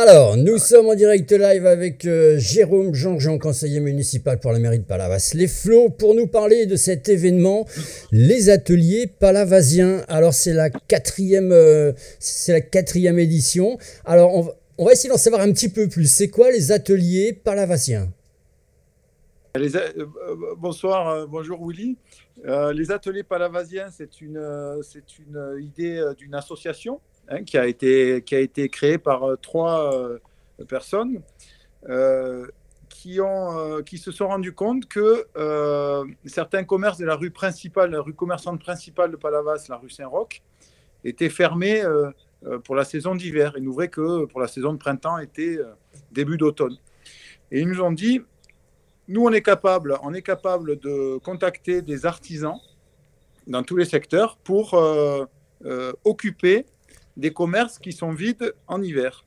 Alors, nous sommes en direct live avec euh, Jérôme Jean-Jean, conseiller municipal pour la mairie de Palavas. Les flots pour nous parler de cet événement, les ateliers palavasiens. Alors, c'est la quatrième, euh, c'est la quatrième édition. Alors, on, on, va essayer d'en savoir un petit peu plus. C'est quoi les ateliers palavasiens? Les, euh, bonsoir, bonjour Willy. les ateliers palavasiens, c'est une, c'est une idée d'une association Hein, qui, a été, qui a été créé par euh, trois euh, personnes euh, qui, ont, qui se sont rendus compte que certains commerces de la rue principale, la rue commerçante principale de Palavas, la rue Saint-Roch, étaient fermés pour la saison d'hiver. Ils n'ouvraient que pour la saison de printemps, été, début d'automne. Et ils nous ont dit, nous, on est capable, on est capable de contacter des artisans dans tous les secteurs pour occuper des commerces qui sont vides en hiver.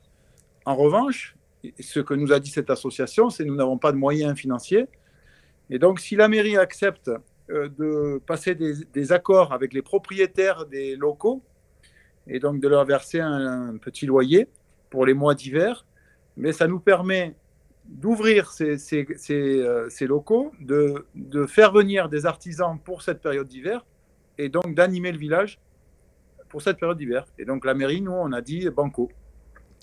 En revanche, ce que nous a dit cette association, c'est que nous n'avons pas de moyens financiers. Et donc, si la mairie accepte euh, de passer des, accords avec les propriétaires des locaux et donc de leur verser un, petit loyer pour les mois d'hiver, mais ça nous permet d'ouvrir ces, euh, locaux, de, faire venir des artisans pour cette période d'hiver et donc d'animer le village pour cette période d'hiver. Et donc la mairie, nous, on a dit banco.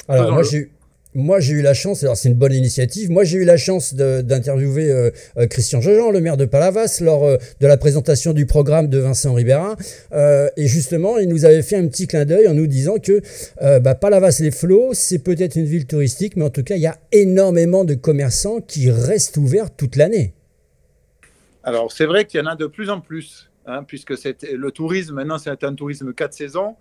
Alors moi j'ai moi, j'ai eu la chance, alors c'est une bonne initiative, moi j'ai eu la chance d'interviewer euh, euh, Christian Jean, le maire de Palavas, lors euh, de la présentation du programme de Vincent Ribera. et justement, il nous avait fait un petit clin d'œil en nous disant que bah, Palavas-les-Flots, c'est peut-être une ville touristique, mais en tout cas, il y a énormément de commerçants qui restent ouverts toute l'année. Alors, c'est vrai qu'il y en a de plus en plus. Hein, puisque le tourisme, maintenant, c'est un tourisme quatre saisons.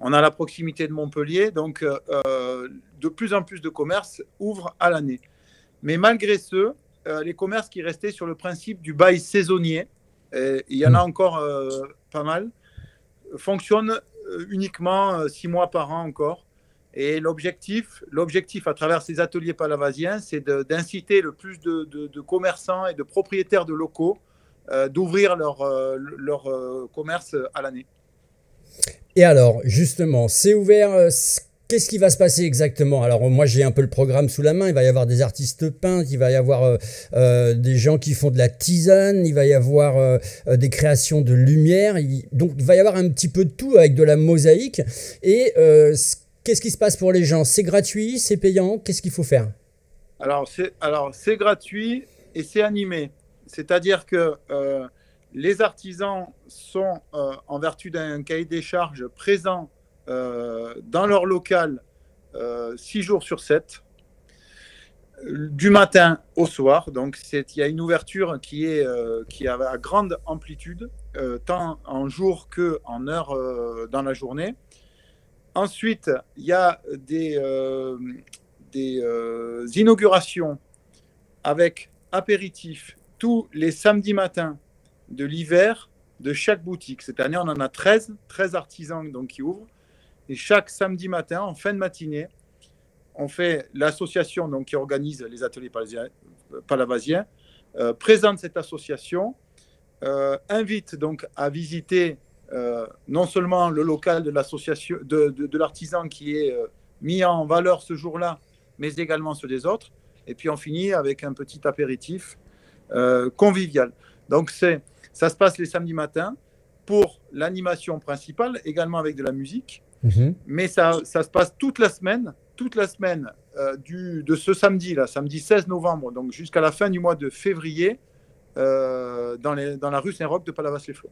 On a la proximité de Montpellier, donc euh, euh, de plus en plus de commerces ouvrent à l'année. Mais malgré ce, euh, les commerces qui restaient sur le principe du bail saisonnier, il y en a mm. encore pas mal, fonctionnent uniquement six mois par an encore. Et l'objectif, l'objectif à travers ces ateliers palavasiens, c'est d'inciter le plus de, de, commerçants et de propriétaires de locaux d'ouvrir leur, euh, leur euh, commerce à l'année. Et alors, justement, c'est ouvert. Qu'est-ce qui va se passer exactement? Alors moi j'ai un peu le programme sous la main, il va y avoir des artistes peintres, il va y avoir des gens qui font de la tisane, il va y avoir des créations de lumière, donc il va y avoir un petit peu de tout avec de la mosaïque. Et qu'est-ce qui se passe pour les gens? C'est gratuit, c'est payant, qu'est-ce qu'il faut faire? Alors c'est gratuit et c'est animé. C'est-à-dire que euh, les artisans sont, euh, en vertu d'un cahier des charges, présents euh, dans leur local six jours sur sept, du matin au soir. Donc, il y a une ouverture qui, est, qui a à grande amplitude, tant en jour que en heure dans la journée. Ensuite, il y a des, des inaugurations avec apéritifs tous les samedis matins de l'hiver de chaque boutique. Cette année, on en a 13, 13 artisans donc, qui ouvrent. Et chaque samedi matin, en fin de matinée, on fait l'association qui organise les ateliers palavasiens, euh, présente cette association, euh, invite donc à visiter euh, non seulement le local de l'association de, de l'artisan qui est mis en valeur ce jour-là, mais également ceux des autres. Et puis on finit avec un petit apéritif euh, convivial. Donc c'est, ça se passe les samedis matins pour l'animation principale, également avec de la musique. Mhm. Mais ça, ça, se passe toute la semaine, toute la semaine euh, du, de ce samedi, là, samedi 16 novembre, donc jusqu'à la fin du mois de février, euh, dans, les, dans la rue Saint-Roch de Palavas-les-Flots.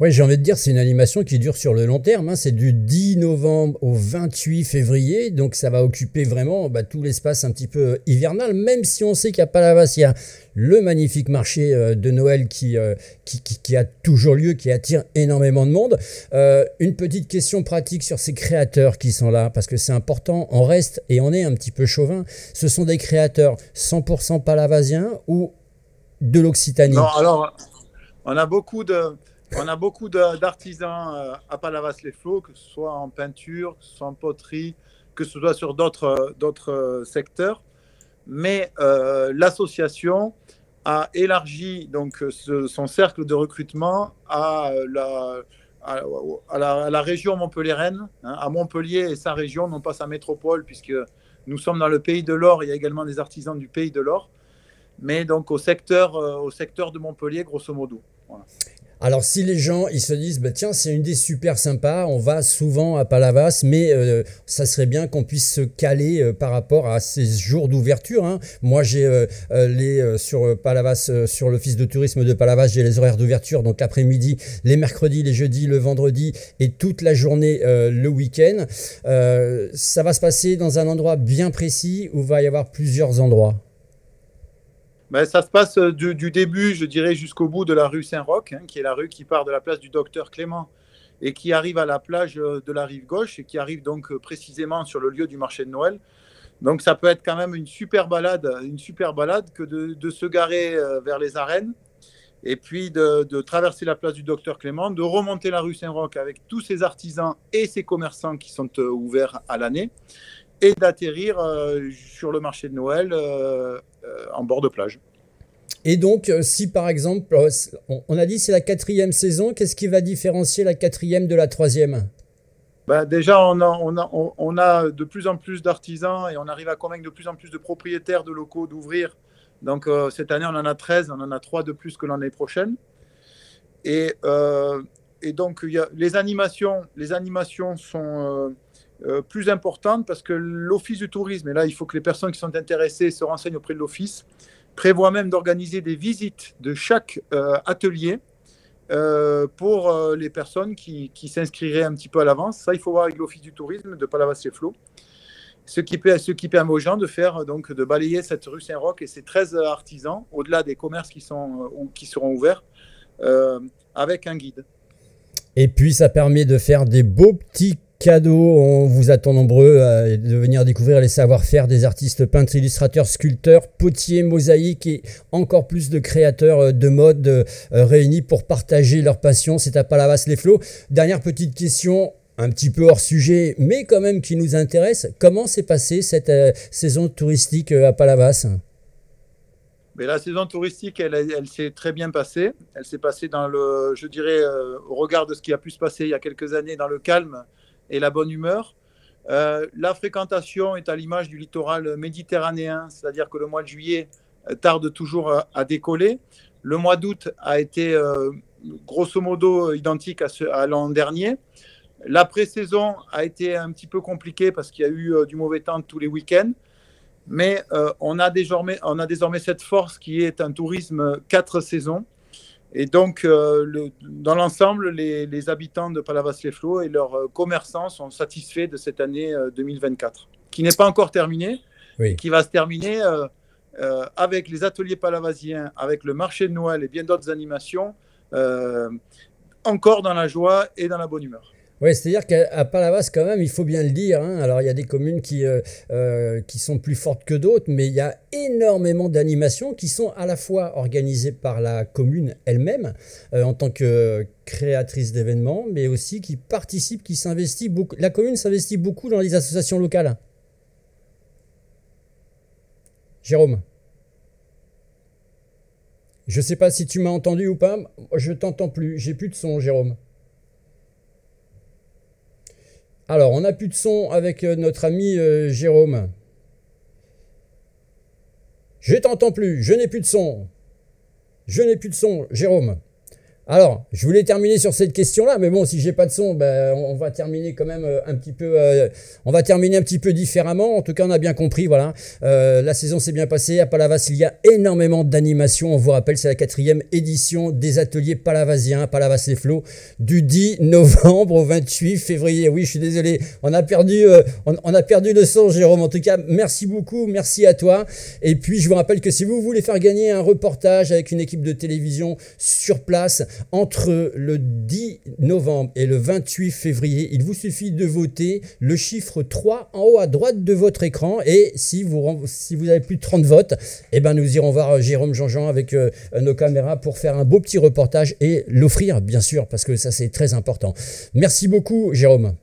Oui, j'ai envie de dire, c'est une animation qui dure sur le long terme. Hein. C'est du 10 novembre au 28 février. Donc, ça va occuper vraiment bah, tout l'espace un petit peu hivernal, même si on sait qu'à Palavas, il y a le magnifique marché euh, de Noël euh, qui, qui, a toujours lieu, qui attire énormément de monde. Euh, une petite question pratique sur ces créateurs qui sont là, parce que c'est important. On reste et on est un petit peu chauvin. Ce sont des créateurs 100% palavasiens ou de l'Occitanie? Non, alors, on a beaucoup de on a beaucoup d'artisans euh, à Palavas-les-Flots, que ce soit en peinture, que ce soit en poterie, que ce soit sur d'autres euh, secteurs. Mais euh, l'association a élargi donc son cercle de recrutement à la, région montpelliéraine, hein, à Montpellier et sa région, non pas sa métropole, puisque Nous sommes dans le pays de l'or, il y a également des artisans du pays de l'or, mais donc au secteur, au secteur de Montpellier, grosso modo. Alors si les gens ils se disent bah, tiens c'est une des super sympa, on va souvent à Palavas, mais euh, ça serait bien qu'on puisse se caler euh, par rapport à ces jours d'ouverture. Hein. Moi j'ai euh, les sur Palavas, sur l'office de tourisme de Palavas, j'ai les horaires d'ouverture donc l'après-midi, les mercredis, les jeudis, le vendredi et toute la journée le week-end. ça va se passer dans un endroit bien précis où va y avoir plusieurs endroits. Ben, ça se passe euh, du, début, je dirais, jusqu'au bout de la rue Saint-Roch, hein, qui est la rue qui part de la place du docteur Clément et qui arrive à la plage euh, de la rive gauche et qui arrive donc euh, précisément sur le lieu du marché de Noël. Donc ça peut être quand même une super balade, une super balade que de, se garer vers les arènes et puis de, traverser la place du docteur Clément, de remonter la rue Saint-Roch avec tous ces artisans et ces commerçants qui sont ouverts à l'année et d'atterrir sur le marché de Noël euh, en bord de plage. Et donc, euh, si par exemple, euh, on a dit c'est la quatrième saison, qu'est-ce qui va différencier la quatrième de la troisième? Bah déjà, on a, on, a, on a, de plus en plus d'artisans et on arrive à convaincre de plus en plus de propriétaires de locaux d'ouvrir. Donc cette année, on en a 13, on en a 3 de plus que l'année prochaine. Et, et donc, y a, les, animations, les animations sont, euh, plus importante parce que l'Office du tourisme, et là il faut que les personnes qui sont intéressées se renseignent auprès de l'Office, prévoit même d'organiser des visites de chaque euh, atelier euh, pour les personnes qui, qui s'inscriraient un petit peu à l'avance. Ça, il faut voir avec l'Office du tourisme de Palavas-les-Flots. Ce qui, ce qui permet aux gens de faire donc de balayer cette rue Saint-Roch et ces 13 artisans, au-delà des commerces qui, sont, qui seront ouverts, avec un guide. Et puis ça permet de faire des beaux petits cadeau. On vous attend nombreux de venir découvrir les savoir-faire des artistes peintres, illustrateurs, sculpteurs, potiers, mosaïques et encore plus de créateurs euh, de mode euh, réunis pour partager leur passion. C'est à Palavas-les-Flots. Dernière petite question. Un petit peu hors sujet, mais quand même qui nous intéresse. Comment s'est passée cette euh, saison touristique à Palavas? Mais la saison touristique, elle, elle s'est très bien passée. Elle s'est passée dans le, je dirais, au regard de ce qui a pu se passer il y a quelques années, dans le calme et la bonne humeur. Euh, la fréquentation est à l'image du littoral méditerranéen, c'est-à-dire que le mois de juillet euh, tarde toujours à, décoller. Le mois d'août a été euh, grosso modo identique à, l'an dernier. La pré-saison a été un petit peu compliquée parce qu'il y a eu du mauvais temps tous les week-ends. Mais on a désormais cette force qui est un tourisme quatre saisons et donc, euh, dans l'ensemble, les, habitants de Palavas-les-Flots et leurs euh, commerçants sont satisfaits de cette année 2024, euh, qui n'est pas encore terminée, qui va se terminer avec les ateliers palavasiens, avec le marché de Noël et bien d'autres animations, encore dans la joie et dans la bonne humeur. Oui, c'est-à-dire qu'à Palavas, quand même, il faut bien le dire. Hein, alors, il y a des communes qui, euh, euh, qui sont plus fortes que d'autres, mais il y a énormément d'animations qui sont à la fois organisées par la commune elle-même, euh, en tant que créatrice d'événements, mais aussi qui participent, qui s'investit beaucoup. La commune s'investit beaucoup dans les associations locales. Jérôme je ne sais pas si tu m'as entendu ou pas. Je t'entends plus. J'ai plus de son, Jérôme. Alors, on n'a plus de son avec euh, notre ami euh, Jérôme. Je t'entends plus, je n'ai plus de son. Je n'ai plus de son, Jérôme. Alors, je voulais terminer sur cette question-là, mais bon, si j'ai pas de son, ben, on va terminer quand même euh, un petit peu. Euh, on va terminer un petit peu différemment. En tout cas, on a bien compris. Voilà, euh, la saison s'est bien passée. À Palavas, il y a énormément d'animations. On vous rappelle, c'est la quatrième édition des ateliers palavasiens, Palavas les Flots, du 10 novembre au 28 février. Oui, je suis désolé, on a perdu, on, on, a perdu le son, Jérôme. En tout cas, merci beaucoup, merci à toi. Et puis, je vous rappelle que si vous voulez faire gagner un reportage avec une équipe de télévision sur place entre le 10 novembre et le 28 février, il vous suffit de voter le chiffre 3 en haut à droite de votre écran. Et si vous, avez plus de 30 votes, eh ben nous irons voir euh, Jérôme Jean-Jean avec euh, nos caméras pour faire un beau petit reportage et l'offrir, bien sûr, parce que ça c'est très important. Merci beaucoup, Jérôme.